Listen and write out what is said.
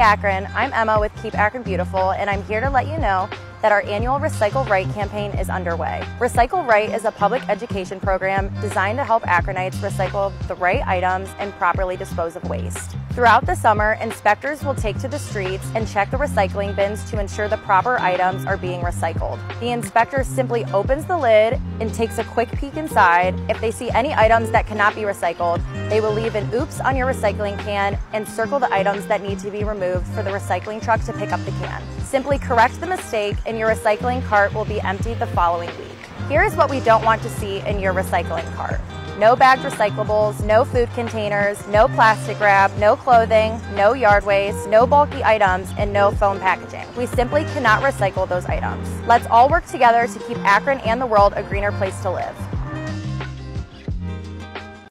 Akron, I'm Emma with Keep Akron Beautiful, and I'm here to let you know that our annual Recycle Right campaign is underway. Recycle Right is a public education program designed to help Akronites recycle the right items and properly dispose of waste. Throughout the summer, inspectors will take to the streets and check the recycling bins to ensure the proper items are being recycled. The inspector simply opens the lid and takes a quick peek inside. If they see any items that cannot be recycled, they will leave an oops on your recycling can and circle the items that need to be removed for the recycling truck to pick up the can. Simply correct the mistake and your recycling cart will be emptied the following week. Here is what we don't want to see in your recycling cart. No bagged recyclables, no food containers, no plastic wrap, no clothing, no yard waste, no bulky items, and no foam packaging. We simply cannot recycle those items. Let's all work together to keep Akron and the world a greener place to live.